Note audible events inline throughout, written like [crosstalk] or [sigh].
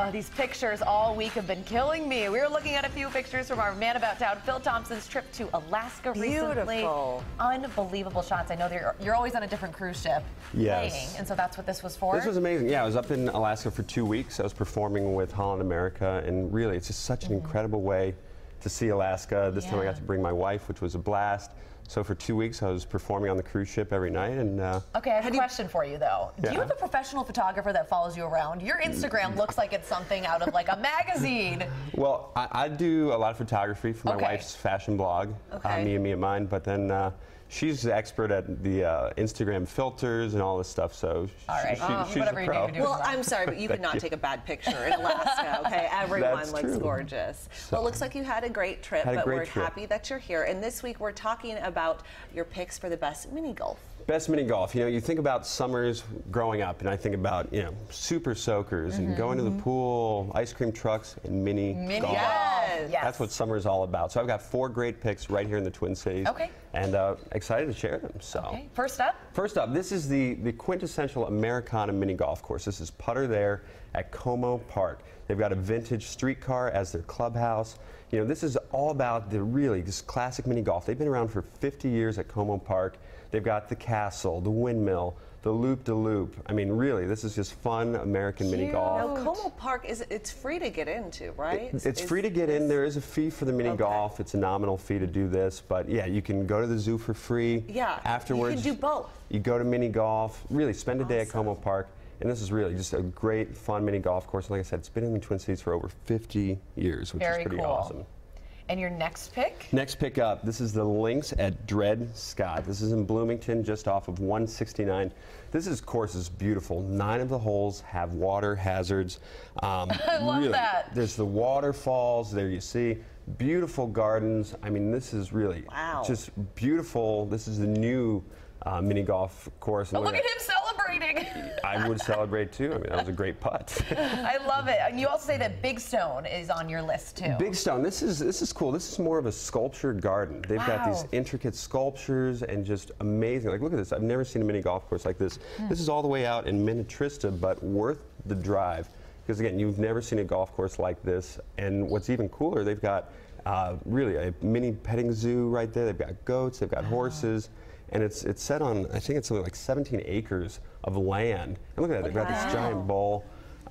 Uh, these pictures all week have been killing me. We were looking at a few pictures from our man about town, Phil Thompson's trip to Alaska recently. Beautiful. Unbelievable shots. I know that you're, you're always on a different cruise ship Yes. playing, and so that's what this was for. This was amazing. Yeah, I was up in Alaska for two weeks. I was performing with Holland America, and really, it's just such an incredible way to see Alaska. This time I got to bring my wife, which was a blast. So for two weeks, I was performing on the cruise ship every night, and uh, Okay, I have a do you- question for you though. Do you have a professional photographer that follows you around? Your Instagram looks like it's something out of like a magazine. [laughs] well, I, I do a lot of photography for my Okay. wife's fashion blog, Okay. uh, me and me and mine. But then uh, she's the expert at the uh, Instagram filters and all this stuff. So sh- All right. she- Um, she's whatever a you pro. need to do. Well, I'm sorry, but you could not you. take a bad picture in Alaska, okay? [laughs] Everyone That's looks true. gorgeous. Well, it looks like you had a great trip, Had a but great we're trip. happy that you're here. And this week we're talking about your picks for the best mini golf. Best mini golf. You know, you think about summers growing up, and I think about you know super soakers and going to the pool, ice cream trucks, and mini, Mm-hmm. Mini golf. golf. Yes. Yes. That's what summer is all about. So I've got four great picks right here in the Twin Cities. Okay. And uh, excited to share them. So. Okay, first up. First up, this is the, the quintessential Americana mini golf course. This is Putt'er There at Como Park. They've got a vintage streetcar as their clubhouse. You know, this is all about the really just classic mini golf. They've been around for 50 years at Como Park. They've got the castle, the windmill, the loop de loop. I mean, really, this is just fun American mini golf. Now, Como Park is it's free to get into, right? It's Is free to get in. There is a fee for the mini Okay. golf. It's a nominal fee to do this, but yeah, you can go to the zoo for free. Yeah, Afterwards, you can do both. You go to mini golf. Really, spend a day at Como Park, and this is really just a great, fun mini golf course. Like I said, it's been in the Twin Cities for over 50 years, which Very is pretty cool. awesome. And your next pick? Next pick up, this is the Links at Dred Scott. This is in Bloomington, just off of 169. This is course is beautiful. Nine of the holes have water hazards. Um, [laughs] I love really, that. There's the waterfalls. There you see beautiful gardens. I mean, this is really Wow. just beautiful. This is the new uh, mini golf course. Oh, look at at- him celebrating. [laughs] I would celebrate too. I mean, that was a great putt. [laughs] I love it. And you also say that Big Stone is on your list too. Big Stone. This is this is cool. This is more of a sculptured garden. They've got these intricate sculptures and just amazing. Like look at this. I've never seen a mini golf course like this. Hmm. This is all the way out in Minnetrista, but worth the drive because again, you've never seen a golf course like this. And what's even cooler, they've got uh, really a mini petting zoo right there. They've got goats. They've got horses. And it's it's set on I think it's something like 17 acres of land. And look at that. They've got this giant bowl.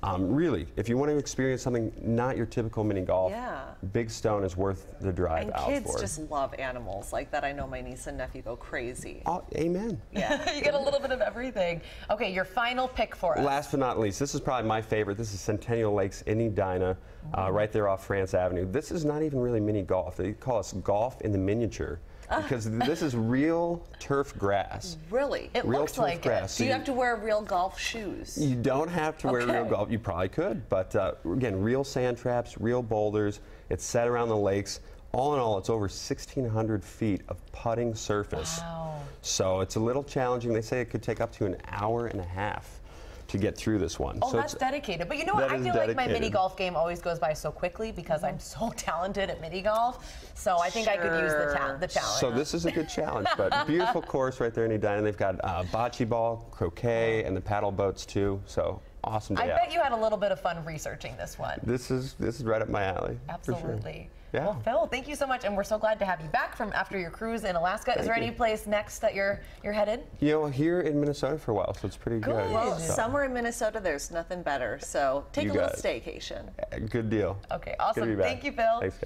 Um, really, if you want to experience something not your typical mini golf, Yeah. Big Stone is worth the drive And out kids for. just love animals like that. I know my niece and nephew go crazy. Oh, amen. Yeah. [laughs] you get a little bit of everything. Okay, your final pick for us. Last but not least, this is probably my favorite. This is Centennial Lakes in Edina, uh, right there off France Avenue. This is not even really mini golf. They call us golf in the miniature because this is real turf grass. Really? It real looks like grass. it. So Do you have to wear real golf shoes? You don't have to wear real golf. You probably could, but uh, again, real sand traps, real boulders. It's set around the lakes. All in all, it's over 1,600 feet of putting surface. Wow. So it's a little challenging. They say it could take up to an hour and a half to get through this one. Oh, so that's dedicated. But you know what? I is feel like my mini golf game always goes by so quickly because I'm so [laughs] talented at mini golf. So I think I could use the, ta- the challenge. So this is a good challenge, but [laughs] beautiful course right there in Edina. They've got uh, bocce ball, croquet, and the paddle boats too. So awesome day I out. bet you had a little bit of fun researching this one. This is this is right up my alley. for sure. Absolutely. Yeah. Well, Phil, thank you so much, and we're so glad to have you back from after your cruise in Alaska. is there you. any place next that you're you're headed? You know, here in Minnesota for a while, so it's pretty good. Good. Well, So, somewhere in Minnesota, there's nothing better. So take You a little got it. staycation. good deal. Okay, awesome. Thank you, Phil. Thanks, guys.